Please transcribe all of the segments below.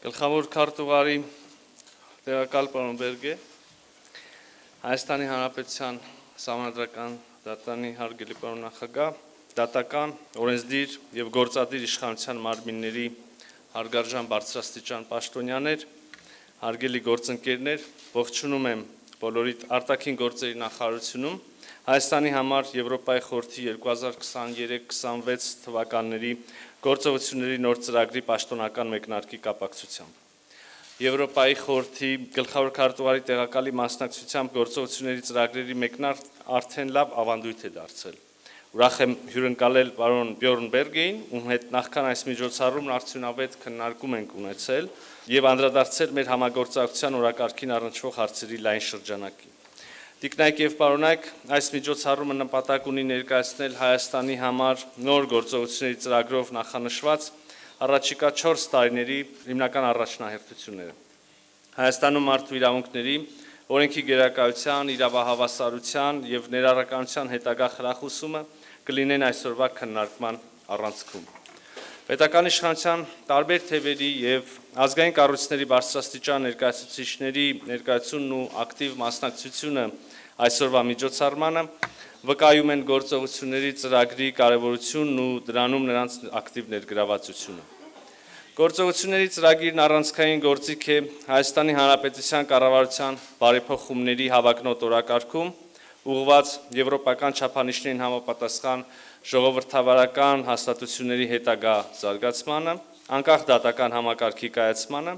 Գլխավոր քարտուղարի տեղակալ պարոն Բերգե, Հայաստանի Հանրապետության Սահմանադրական դատարանի հարգելի պարոն նախագահ, դատական, օրենսդիր եւ գործադիր իշխանության մարմինների հարգարժան բարձրաստիճան պաշտոնյաներ, հարգելի գործընկերներ, ողջունում եմ բոլորիդ արտաքին գործերի նախարարությունում Հայաստանի համար Եվրոպայի խորհրդի 2023-26 թվականների գործողությունների նոր ծրագրի պաշտոնական մեկնարկի կապակցությամբ։ Եվրոպայի խորհրդի գլխավոր քարտուղարի տեղակալի մասնակցությամբ գործողությունների ծրագրերի մեկնարկ արդեն լավ ավանդույթ է դարձել։ Ուրախ եմ հյուրընկալել պարոն Բյորնբերգեին, ում հետ նախքան այս միջոցառումն արդյունավետ քննարկում ենք ունեցել եւ անդրադարձել մեր համագործակցության օրակարգին առնչվող հարցերի լայն շրջանակին։ Տիկնայք եւ պարոնայք, այս միջոցառումը նպատակ ունի ներկայացնել Հայաստանի համար նոր գործողությունների ծրագրով նախանշված առաջիկա 4 տարիների հիմնական առաջնահերթությունները։ Հայաստանում մարդու իրավունքների, օրենքի գերակայության, իրավահավասարության եւ ներառականության հետագա խրախուսումը կլինեն այսօրվա քննարկման առանցքում։ Պետական իշխանության տարբեր թևերի եւ ազգային կառույցների բարձրաստիճան ներկայացուցիչների ներկայությունն ու ակտիվ մասնակցությունը այսօրվա միջոցառմանը վկայում են գործողությունների ծրագրի կարևորությունն ու դրանում նրանց ակտիվ ներգրավվածությունը։ Գործողությունների ծրագիրն առանցքային գործիք է Հայաստանի Հանրապետության կառավարության բարեփոխումների հավակնոտ օրակարգում ուղղված եվրոպական չափանիշներին համապատասխան ժողովրդավարական հաստատությունների հետագա զարգացմանը, անկախ դատական համակարգի կայացմանը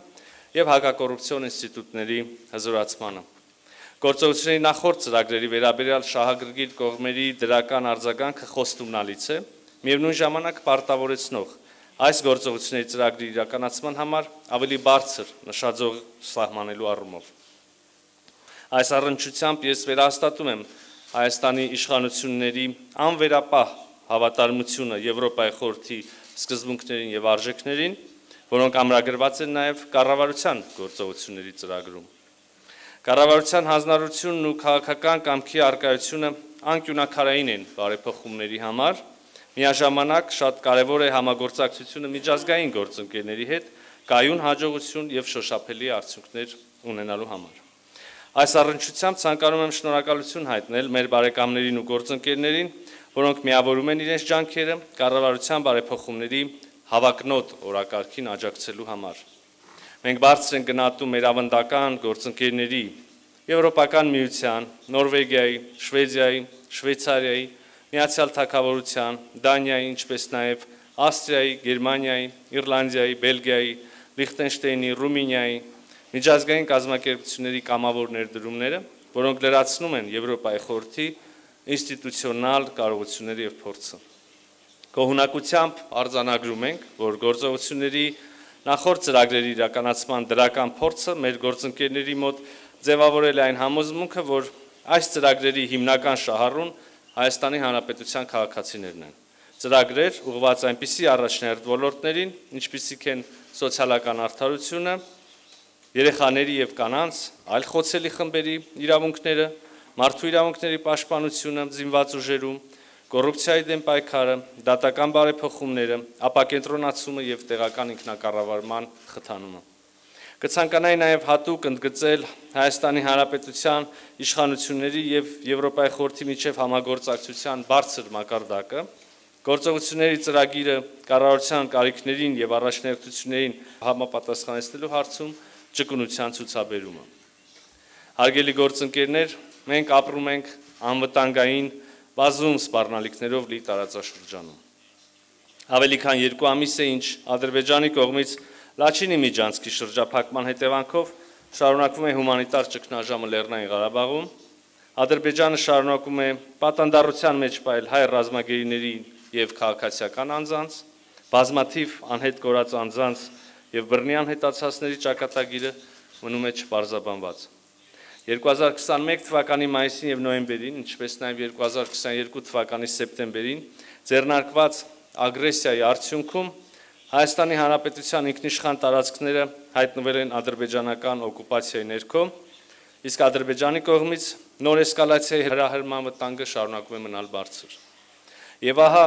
եւ հակակոռուպցիոն ինստիտուտների հզորացմանը։ Գործողությունների նախորդ ծրագրերի վերաբերյալ շահագրգիռ կողմերի դրական արձագանքը խոստումնալից է, միևնույն ժամանակ պարտավորեցնող այս գործողությունների ծրագրի իրականացման համար ավելի բարձր նշաձող սահմանելու առումով։ Այս առնչությամբ ես վերահաստատում եմ Հայաստանի իշխանությունների անվերապահ հավատարմությունը Եվրոպայի խորհրդի սկզբունքներին եւ արժեքներին, որոնք ամրագրված են նաեւ կառավարության գործողությունների ծրագրում։ Կառավարության հանձնարարությունն ու քաղաքական կամքի արկայությունը անկյունակարային են բարեփոխումների համար, միաժամանակ շատ կարևոր է համագործակցությունը միջազգային գործընկերների հետ կայուն հաջողություն եւ շոշափելի արդյունքներ ունենալու համար։ Այս առնչությամբ ցանկանում եմ շնորհակալություն հայտնել մեր բարեկամներին ու գործընկերներին, որոնք միավորում են իրենց ջանքերը կառավարության բարեփոխումների հավակնոտ օրակարգին աջակցելու համար։ Մենք բարձր ենք գնահատում մեր ավանդական գործընկերների Եվրոպական միության, Նորվեգիայի, Շվեդիայի, Շվեյցարիայի, Միացյալ Թագավորության, Դանիայի, ինչպես նաև Ավստրիայի, Գերմանիայի, Իռլանդիայի, Բելգիայի, Լիխտենշտեյնի, Ռումինիայի միջազգային կազմակերպությունների կամավոր ներդրումները, որոնք լրացնում են Եվրոպայի խորհրդի ինստիտուցիոնալ կարողությունները եւ փորձը։ Կողունակությամբ արձանագրում ենք, որ գործողությունների նախորդ ծրագրերի իրականացման դրական փորձը մեր գործընկերների մոտ ձևավորել է այն համոզմունքը, որ այս ծրագրերի հիմնական շահառուն Հայաստանի Հանրապետության քաղաքացիներն են։ Ծրագրեր ուղղված այնպիսի առաջնահերթ ոլորտներին, ինչպիսիք են սոցիալական արդարությունը, երեխաների եւ կանանց, այլ խոցելի խմբերի իրավունքները, մարդու իրավունքների պաշտպանությունը զինված ուժերում, կոռուպցիայի դեմ պայքարը, դատական բարեփոխումները, ապակենտրոնացումը եւ տեղական ինքնակառավարման խթանումը։ Կցանկանայի նաև հատուկ ընդգծել Հայաստանի Հանրապետության իշխանությունների եւ Եվրոպայի խորհրդի միջև համագործակցության բարձր մակարդակը, գործողությունների ծրագիրը կառավարության կարիքներին եւ առաջնահերթություններին համապատասխանեցնելու հարցում ճկունության ցուցաբերումը։ Հարգելի գործընկերներ, Մենք ապրում ենք անվտանգային բազում սպառնալիքներով լի տարածաշրջանում։ Ավելի քան 2 ամիս է ինչ Ադրբեջանի կողմից Լաչինի միջանցքի շրջափակման հետևանքով շարունակվում է հումանիտար ճգնաժամը Լեռնային Ղարաբաղում։ Ադրբեջանը շարունակում է պատանդառության մեջ պայել հայ ռազմագերիների եւ քաղաքացիական անձանց, բազմաթիվ անհետ կորած անձանց եւ բռնի անհետացածների ճակատագիրը մնում է չբարձաբանված։ 2021 թվականի մայիսին եւ նոյեմբերին, ինչպես նաեւ 2022 թվականի սեպտեմբերին ձեռնարկված ագրեսիայի արդյունքում Հայաստանի Հանրապետության ինքնիշխան տարածքները հայտնվել են ադրբեջանական օկուպացիայի ներքո, իսկ Ադրբեջանի կողմից նոր էսկալացիայի հրահրման վտանգը շարունակում է մնալ բարձր։ Եվ ահա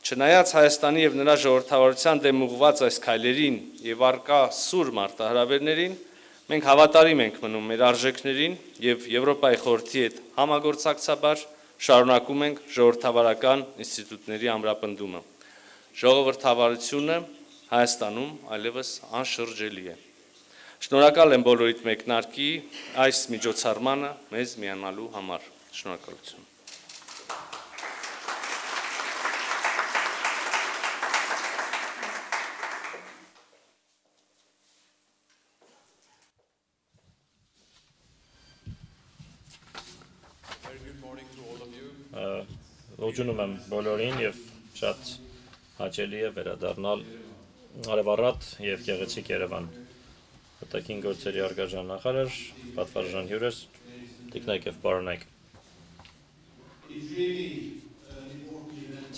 Չնայած Հայաստանի եւ նրա ժողովրդավարության դեմ ուղված այս քայլերին եւ արկա սուր մարտահրավերներին, մենք հավատարիմ ենք մնում մեր արժեքներին եւ Եվրոպայի խորհրդի հետ համագործակցաբար շարունակում ենք ժողովրդավարական ինստիտուտների ամրապնդումը։ Ժողովրդավարությունը Հայաստանում այլևս անշրջելի է։ Շնորհակալ եմ բոլորիդ մեկնարկի այս միջոցառմանը մեզ միանալու համար։ Շնորհակալություն։ Ողջունում եմ բոլորին եւ շատ հաճելի է վերադառնալ Արևառատ եւ Գեղեցիկ Երևան։ Հետաքին գործերի արգաժան նախարար, պատվարժան հյուրեր, տիկնայք եւ պարոնայք։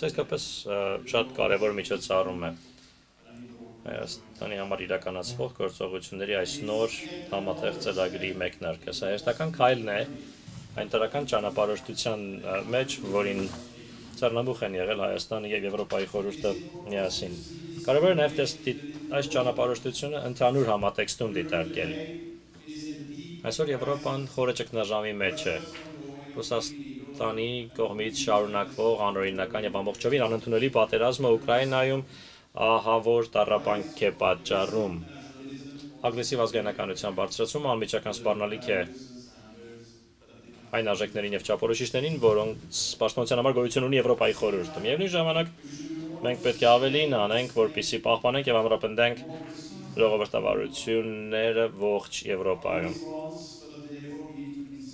Իսկապես շատ կարևոր միջոցառում է Հայաստանի համար իրականացվող գործողությունների այս նոր համատեղ ծրագրի մեկնարկը։ Սա հերթական քայլն է այն տարական ճանապարհորդության մեջ, որին ծառնամուխ են եղել Հայաստանը եւ Եվրոպայի խորհուրդը միասին։ Կարևոր է նաեւ այս ճանապարհորդությունը ընդհանուր համատեքստում դիտարկել։ Այսօր Եվրոպան խորը ճգնաժամի մեջ է։ Ռուսաստանի կողմից շարունակվող անօրինական եւ ամբողջովին անընդունելի պատերազմը Ուկրաինայում ահավոր տարապանք է պատճառում։ Ագրեսիվ ազգայնականության բարձրացումը անմիջական սպառնալիք է այն արժեքներին եւ չափորոշիչներին, որոնց պաշտպանության համար գոյություն ունի Եվրոպայի խորհուրդը։ Միևնույն ժամանակ մենք պետք է ավելին անենք, որպիսի պահպանենք եւ ամրապնդենք ժողովրդավարությունները ողջ Եվրոպայում։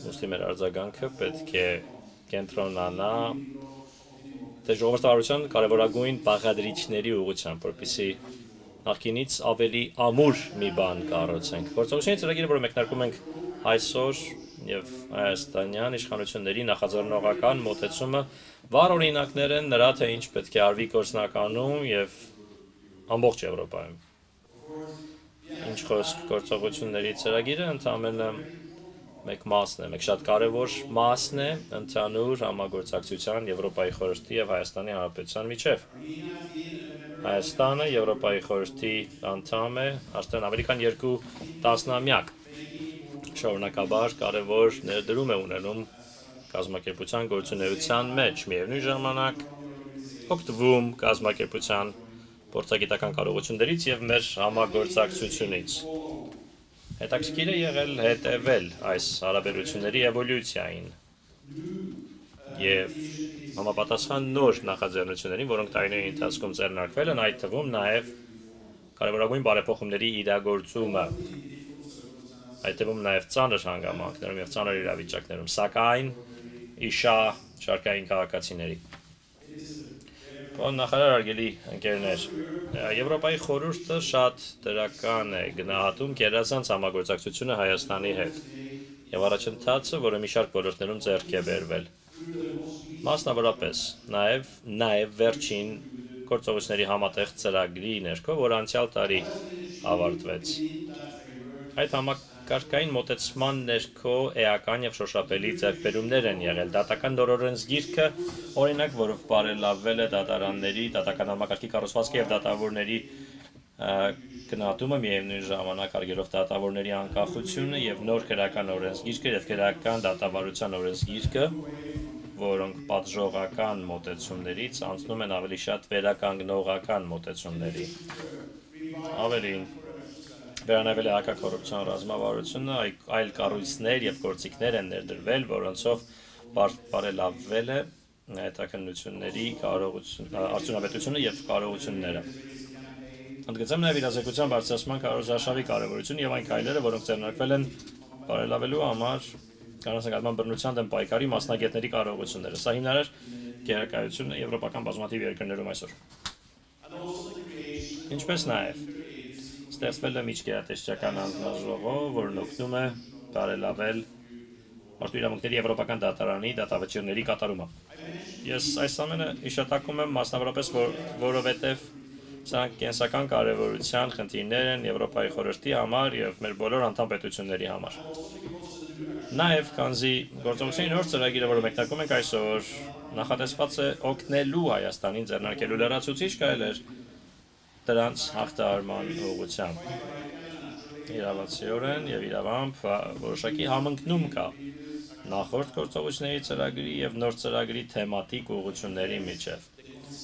Ոստի մեր արձագանքը պետք է կենտրոնանա թե ժողովրդավարության կարևորագույն բաղադրիչների ուղղությամբ, որպիսի նախկինից ավելի ամուր մի բան կառուցենք։ Գործողությունների ծրագիրը, որը մեկնարկում ենք այսօր, եւ հայաստանյան իշխանությունների նախաձեռնողական մոտեցումը վառ օրինակներ են նրա թե ինչ պետք է արվի գործնականում եւ ամբողջ Եվրոպայում։ Ինչ խոսք գործողությունների ծրագիրը ընդամենը մեկ մասն է, մեկ շատ կարևոր մասն է ընդհանուր համագործակցության Եվրոպայի խորհրդի եւ Հայաստանի Հանրապետության միջև։ Հայաստանը Եվրոպայի խորհրդի անդամ է արդեն ավելի քան 2 տասնամյակ շարունակաբար կարևոր ներդրում է ունենում կազմակերպության գործունեության մեջ, միևնույն ժամանակ օգտվում կազմակերպության փորձագիտական կարողություններից եւ մեր համագործակցությունից։ Հետաքրքիր է եղել հետևել այս հարաբերությունների էվոլյուցիային եւ համապատասխան նոր նախաձեռնություններին, որոնք տարիների ընթացքում ձեռնարկվել են, այդ թվում նաեւ կարևորագույն բարեփոխումների իրագործումը այդ թվում նաև ծանր հանգամանքներում եւ ծանր իրավիճակներում, սակայն իշա շարքային քաղաքացիների։ Պարոն նախարար արգելի ընկերներ, Եվրոպայի խորհուրդը շատ դրական է գնահատում գերազանց համագործակցությունը Հայաստանի հետ եւ առաջընթացը, որը մի շարք ոլորտներում ձեռք է բերվել։ Մասնավորապես, նաեւ նաեւ վերջին գործողությունների համատեղ ծրագրի ներքո, որ անցյալ տարի ավարտվեց։ Այդ համակ համակարգային մոտեցման ներքո էական եւ շոշափելի ձեռքբերումներ են եղել։ Դատական նորորենս գիրքը, օրինակ, որով բարելավվել է դատարանների, դատական համակարգի կառուցվածքը եւ դատավորների գնահատումը միևնույն ժամանակ արգելով դատավորների անկախությունը եւ նոր քրական օրենսգիրքը եւ քրական դատավարության օրենսգիրքը, որոնք պատժողական մոտեցումներից անցնում են ավելի շատ վերականգնողական մոտեցումների։ Ավելին, վերանայվել է հակակոռուպցիոն ռազմավարությունը, այլ կառույցներ եւ գործիքներ են ներդրվել, որոնցով բարելավվել է հետաքննությունների կարողություն արդյունավետությունը եւ կարողությունները։ Ընդգծեմ նաեւ իրազեկության բարձրացման կարողաշավի կարևորությունը եւ այն քայլերը, որոնք ձեռնարկվել են բարելավելու համար կանոնական բռնության դեմ պայքարի մասնագետների կարողությունները։ Սա հիմնարար գերակայությունը եվրոպական բազմաթիվ երկրներում այսօր։ Ինչպես նաեւ ստեղծվել է միջգերատեսչական հանձնաժողով, որն օգնում է բարելավել մարդու իրավունքների եվրոպական դատարանի դատավճիռների կատարումը։ Ես այս ամենը իշտակում եմ մասնավորապես, որ, որովհետև սրանք կենսական կարևորության խնդիրներ են Եվրոպայի խորհրդի համար եւ մեր բոլոր անդամ պետությունների համար։ Նաեւ քանզի գործողությունների նոր ծրագիրը, որը մեկնարկում ենք այսօր, նախատեսված է օգնելու Հայաստանին ձեռնարկելու լրացուցիչ կայլեր դրանց հաղթահարման ուղղությամբ իրավացիորեն եւ իրավամբ որոշակի համընկնում կա նախորդ գործողությունների ծրագրի եւ նոր ծրագրի թեմատիկ ուղղությունների միջև։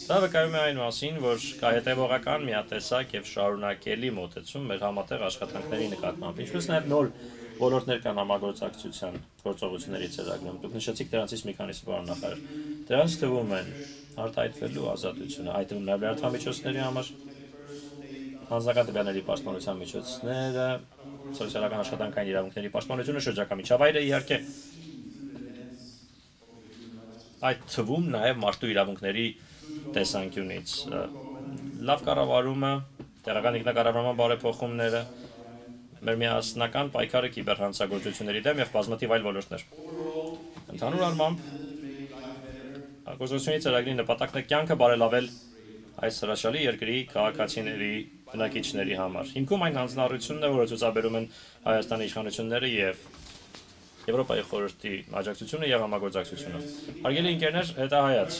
Դա վկայում է այն մասին, որ կա հետևողական միատեսակ եւ շարունակելի մոտեցում մեր համատեղ աշխատանքների նկատմամբ։ Ինչպես նաեւ նոր ոլորտներ կան համագործակցության գործողությունների ծրագրում։ Դուք նշեցիք դրանցից մի քանիսը բան նախարար։ Դրանց թվում են արտահայտվելու ազատությունը, այդ թվում նաեւ լրատվամիջոցների համար հանձնական տվյալների պաշտպանության միջոցները, սոցիալական աշխատանքային իրավունքների պաշտպանությունը, շրջակա միջավայրը իհարկե այդ թվում նաև մարդու իրավունքների տեսանկյունից լավ կառավարումը, տեղական ինքնակառավարման բարեփոխումները, մեր միասնական պայքարը կիբերհանցագործությունների դեմ եւ բազմաթիվ այլ ոլորտներ։ Ընդհանուր առմամբ գործողությունների ծրագրի նպատակն է կյանքը բարելավել այս հրաշալի երկրի քաղաքացիների բնակիչների համար։ Հիմքում այն հանձնառությունն է, որը ցուցաբերում են Հայաստանի իշխանությունները եւ Եվրոպայի խորհրդի աջակցությունը եւ համագործակցությունը։ Հարգելի ընկերներ, հետահայաց։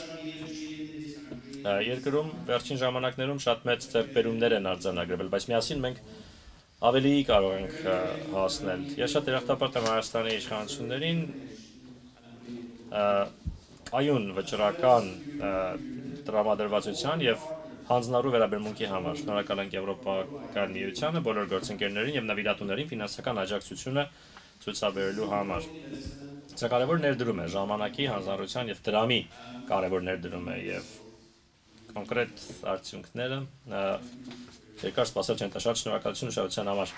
Երկրում վերջին ժամանակներում շատ մեծ ձեռքբերումներ են արձանագրվել, բայց միասին մենք ավելի կարող ենք հասնել։ Ես շատ երախտապարտ եմ Հայաստանի իշխանություններին այուն վճռական տրամադրվածության եւ հանձնարարու վերաբերմունքի համար։ Շնորհակալ ենք Եվրոպական միությանը, բոլոր գործընկերներին եւ նվիրատուներին ֆինանսական աջակցությունը ցուցաբերելու համար։ Սա կարևոր ներդրում է ժամանակի, հանձնարարության եւ դրամի կարևոր ներդրում է եւ կոնկրետ արդյունքները երկար սպասել չեն տա շատ շնորհակալություն ուշադրության համար